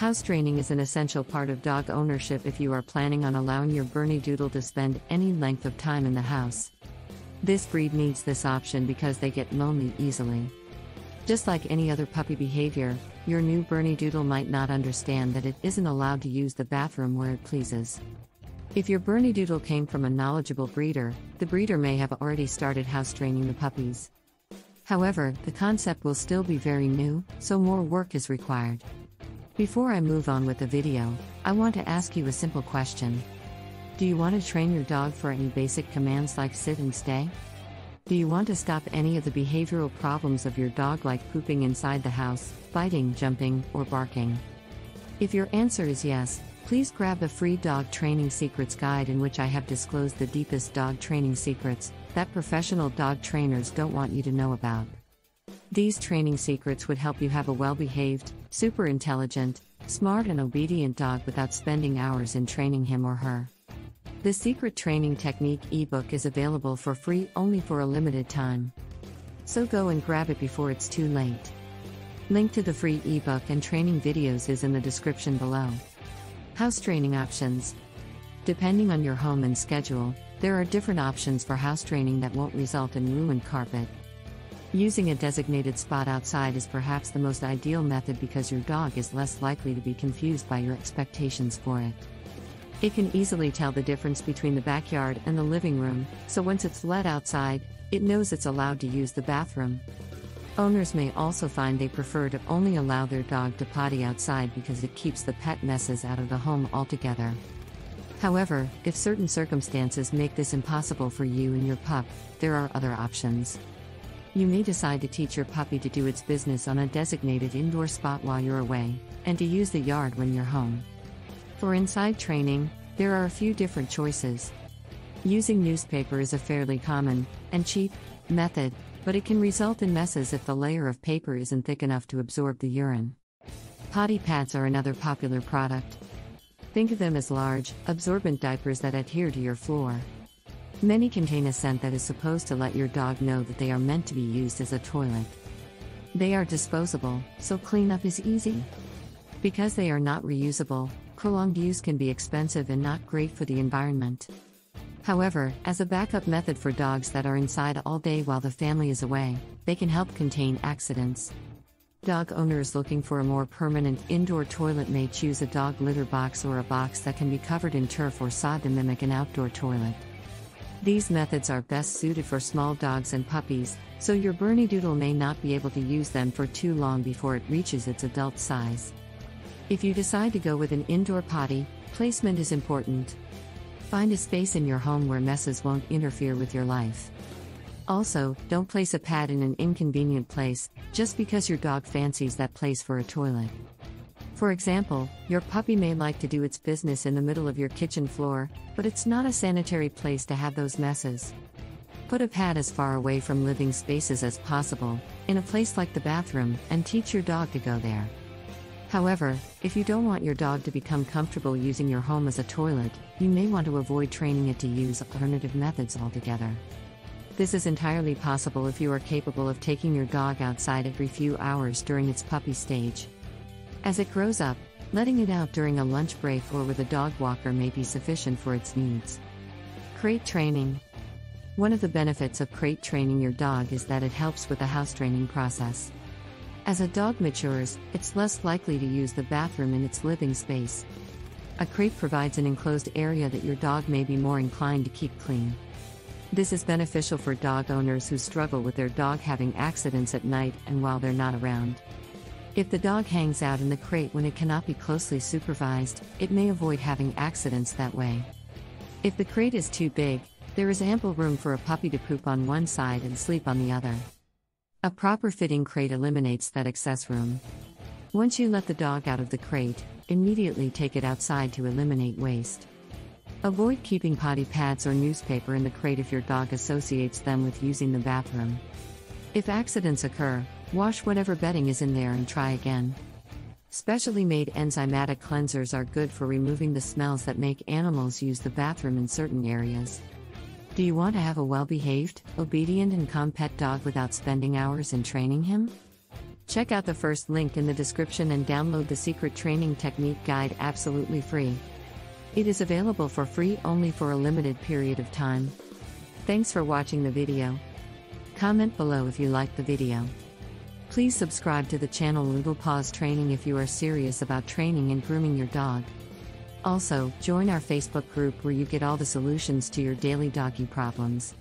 House training is an essential part of dog ownership if you are planning on allowing your Bernedoodle to spend any length of time in the house. This breed needs this option because they get lonely easily. Just like any other puppy behavior, your new Bernedoodle might not understand that it isn't allowed to use the bathroom where it pleases. If your Bernedoodle came from a knowledgeable breeder, the breeder may have already started house training the puppies. However, the concept will still be very new, so more work is required. Before I move on with the video, I want to ask you a simple question. Do you want to train your dog for any basic commands like sit and stay? Do you want to stop any of the behavioral problems of your dog like pooping inside the house, biting, jumping, or barking? If your answer is yes, please grab the free Dog Training Secrets Guide in which I have disclosed the deepest dog training secrets that professional dog trainers don't want you to know about. These training secrets would help you have a well behaved, super intelligent, smart, and obedient dog without spending hours in training him or her. The Secret Training Technique ebook is available for free only for a limited time. So go and grab it before it's too late. Link to the free ebook and training videos is in the description below. House training options. Depending on your home and schedule, there are different options for house training that won't result in ruined carpet. Using a designated spot outside is perhaps the most ideal method because your dog is less likely to be confused by your expectations for it. It can easily tell the difference between the backyard and the living room, so once it's let outside, it knows it's allowed to use the bathroom. Owners may also find they prefer to only allow their dog to potty outside because it keeps the pet messes out of the home altogether. However, if certain circumstances make this impossible for you and your pup, there are other options. You may decide to teach your puppy to do its business on a designated indoor spot while you're away, and to use the yard when you're home. For inside training, there are a few different choices. Using newspaper is a fairly common, and cheap, method, but it can result in messes if the layer of paper isn't thick enough to absorb the urine. Potty pads are another popular product. Think of them as large, absorbent diapers that adhere to your floor. Many contain a scent that is supposed to let your dog know that they are meant to be used as a toilet. They are disposable, so cleanup is easy. Because they are not reusable, prolonged use can be expensive and not great for the environment. However, as a backup method for dogs that are inside all day while the family is away, they can help contain accidents. Dog owners looking for a more permanent indoor toilet may choose a dog litter box or a box that can be covered in turf or sod to mimic an outdoor toilet. These methods are best suited for small dogs and puppies, so your Bernedoodle may not be able to use them for too long before it reaches its adult size. If you decide to go with an indoor potty, placement is important. Find a space in your home where messes won't interfere with your life. Also, don't place a pad in an inconvenient place, just because your dog fancies that place for a toilet. For example, your puppy may like to do its business in the middle of your kitchen floor, but it's not a sanitary place to have those messes. Put a pad as far away from living spaces as possible, in a place like the bathroom, and teach your dog to go there. However, if you don't want your dog to become comfortable using your home as a toilet, you may want to avoid training it to use alternative methods altogether. This is entirely possible if you are capable of taking your dog outside every few hours during its puppy stage. As it grows up, letting it out during a lunch break or with a dog walker may be sufficient for its needs. Crate training. One of the benefits of crate training your dog is that it helps with the house training process. As a dog matures, it's less likely to use the bathroom in its living space. A crate provides an enclosed area that your dog may be more inclined to keep clean. This is beneficial for dog owners who struggle with their dog having accidents at night and while they're not around. If the dog hangs out in the crate when it cannot be closely supervised, it may avoid having accidents that way. If the crate is too big, there is ample room for a puppy to poop on one side and sleep on the other. A proper fitting crate eliminates that excess room. Once you let the dog out of the crate, immediately take it outside to eliminate waste. Avoid keeping potty pads or newspaper in the crate if your dog associates them with using the bathroom. If accidents occur, Wash whatever bedding is in there and try again. Specially made enzymatic cleansers are good for removing the smells that make animals use the bathroom in certain areas. Do you want to have a well behaved, obedient, and calm pet dog without spending hours in training him? Check out the first link in the description and download the secret training technique guide absolutely free. It is available for free only for a limited period of time. Thanks for watching the video. Comment below if you liked the video. Please subscribe to the channel Little Paws Training if you are serious about training and grooming your dog. Also, join our Facebook group where you get all the solutions to your daily doggy problems.